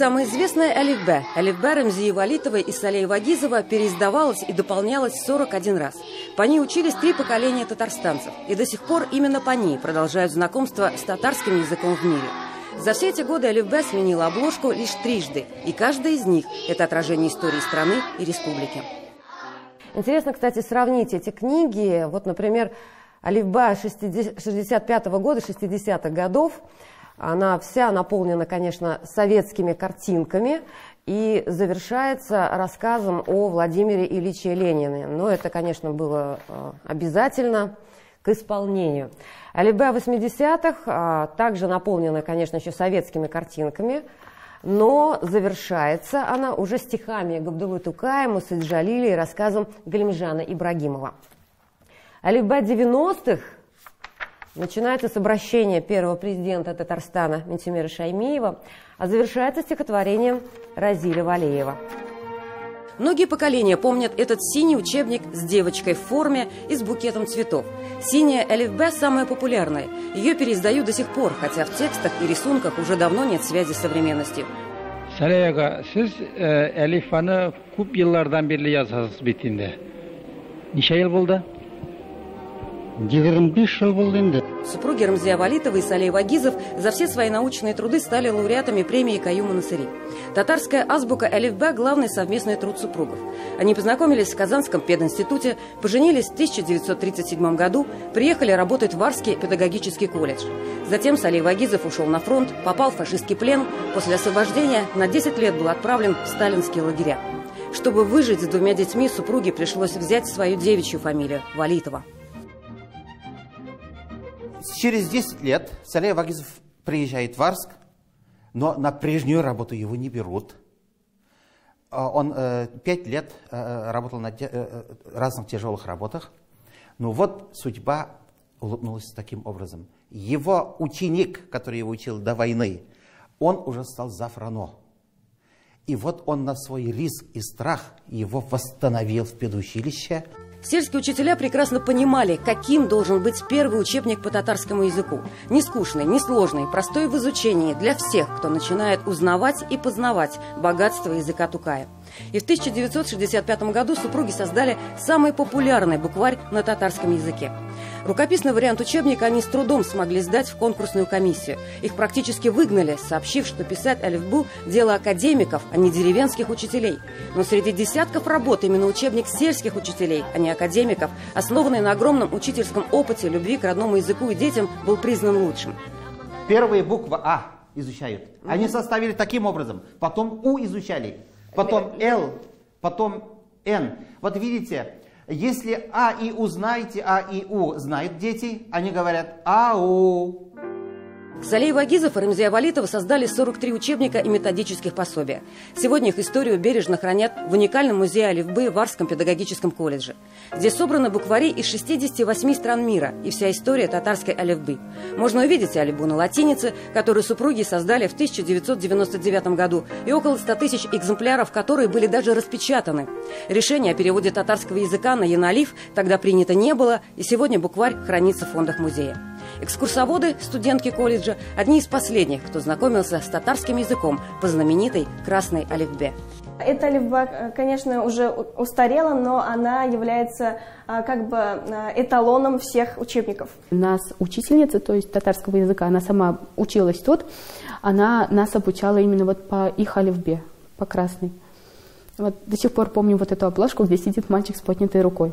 Самое известное «Алифбе» «Алифбе» Рамзии Валитовой и Салея Вагизова переиздавалось и дополнялось 41 раз. По ней учились три поколения татарстанцев, и до сих пор именно по ней продолжают знакомство с татарским языком в мире. За все эти годы Алифбе сменила обложку лишь трижды, и каждая из них – это отражение истории страны и республики. Интересно, кстати, сравнить эти книги. Вот, например, Алифба 65 -го года, 60-х годов. Она вся наполнена, конечно, советскими картинками и завершается рассказом о Владимире Ильиче Ленине. Но это, конечно, было э, обязательно к исполнению. Алибе 80-х а, также наполнена, конечно, еще советскими картинками, но завершается она уже стихами Габдулы Тукая, Мусы Джалили и рассказом Галимжана Ибрагимова. Алибе 90-х начинается с обращения первого президента Татарстана Ментимира Шаймиева, а завершается стихотворением Разиля Валеева. Многие поколения помнят этот синий учебник с девочкой в форме и с букетом цветов. Синяя Элифбе самая популярная. Ее переиздают до сих пор, хотя в текстах и рисунках уже давно нет связи с современностью. Саляга, siz Элифаны күп еллардан бирле язасыз бит инде. Ничә ел булды? 25 жыл болды енді. Супруги Рамзия Валитова и Салей Вагизов за все свои научные труды стали лауреатами премии Каюма Насыри. Татарская азбука Алифбе – главный совместный труд супругов. Они познакомились в Казанском пединституте, поженились в 1937 году, приехали работать в Варский педагогический колледж. Затем Салей Вагизов ушел на фронт, попал в фашистский плен. После освобождения на 10 лет был отправлен в сталинские лагеря. Чтобы выжить с двумя детьми, супруге пришлось взять свою девичью фамилию – Валитова. Через 10 лет Салей Вагизов приезжает в Арск, но на прежнюю работу его не берут. А он э, пять лет э, работал на э, разных тяжелых работах. Но вот судьба улыбнулась таким образом. Его ученик, который его учил до войны, он уже стал зафрано. И вот он на свой риск и страх его восстановил в педучилище. Сельские учителя прекрасно понимали, каким должен быть первый учебник по татарскому языку. Не скучный, не сложный, простой в изучении для всех, кто начинает узнавать и познавать богатство языка Тукая. И в 1965 году супруги создали самый популярный букварь на татарском языке. Рукописный вариант учебника они с трудом смогли сдать в конкурсную комиссию. Их практически выгнали, сообщив, что писать алифбу – дело академиков, а не деревенских учителей. Но среди десятков работ именно учебник сельских учителей, а не академиков, основанный на огромном учительском опыте любви к родному языку и детям, был признан лучшим. Первые буквы А изучают. Они составили таким образом. Потом У изучали потом Л, потом Н. Вот видите, если А и У знаете, А и У знают дети, они говорят АУ. Салей Вагизов и Рамзия Валитова создали 43 учебника и методических пособия. Сегодня их историю бережно хранят в уникальном музее Алифбы в Арском педагогическом колледже. Здесь собраны буквари из 68 стран мира и вся история татарской Алифбы. Можно увидеть Алифбу на латинице, которую супруги создали в 1999 году, и около 100 тысяч экземпляров, которые были даже распечатаны. Решение о переводе татарского языка на Яналиф тогда принято не было, и сегодня букварь хранится в фондах музея. Экскурсоводы, студентки колледжа, одни из последних, кто знакомился с татарским языком по знаменитой красной алифбе. Эта алифба, э, конечно, уже устарела, но она является а, как бы а, эталоном всех учебников. У нас учительница, то есть татарского языка, она сама училась тут, она нас обучала именно вот по их алифбе, по красной. Вот до сих пор помню вот эту обложку, где сидит мальчик с поднятой рукой.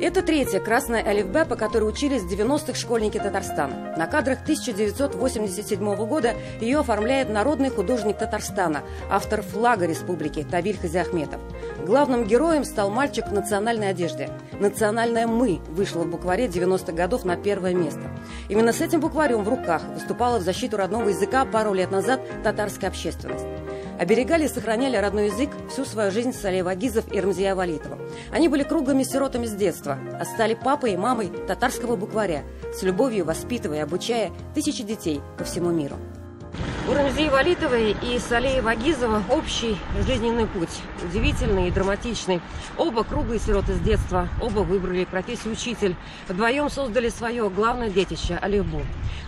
Это третья красная алифбе, по которой учились 90-х школьники Татарстана. На кадрах 1987 года ее оформляет народный художник Татарстана, автор флага республики Тавиль Хазиахметов. Главным героем стал мальчик в национальной одежде. «Национальное мы» вышло в букваре 90-х годов на первое место. Именно с этим букварем в руках выступала в защиту родного языка пару лет назад татарская общественность. Оберегали и сохраняли родной язык всю свою жизнь Салей Вагизов и Рамзия Валитова. Они были круглыми сиротами с детства, а стали папой и мамой татарского букваря, с любовью воспитывая и обучая тысячи детей по всему миру. У Рамзии Валитовой и Салея Вагизова общий жизненный путь. Удивительный и драматичный. Оба круглые сироты с детства. Оба выбрали профессию учитель. Вдвоем создали свое главное детище – Алевбу.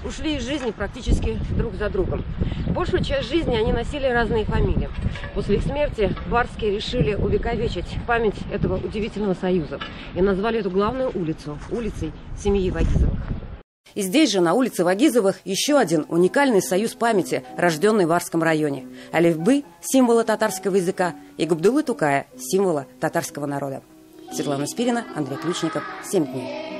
Ушли из жизни практически друг за другом. Большую часть жизни они носили разные фамилии. После их смерти Варские решили увековечить память этого удивительного союза. И назвали эту главную улицу – улицей семьи Вагизовых. И здесь же, на улице Вагизовых, еще один уникальный союз памяти, рожденный в Арском районе. Алифбы – символа татарского языка, и Габдулы Тукая – символа татарского народа. Светлана Спирина, Андрей Ключников. Семь дней.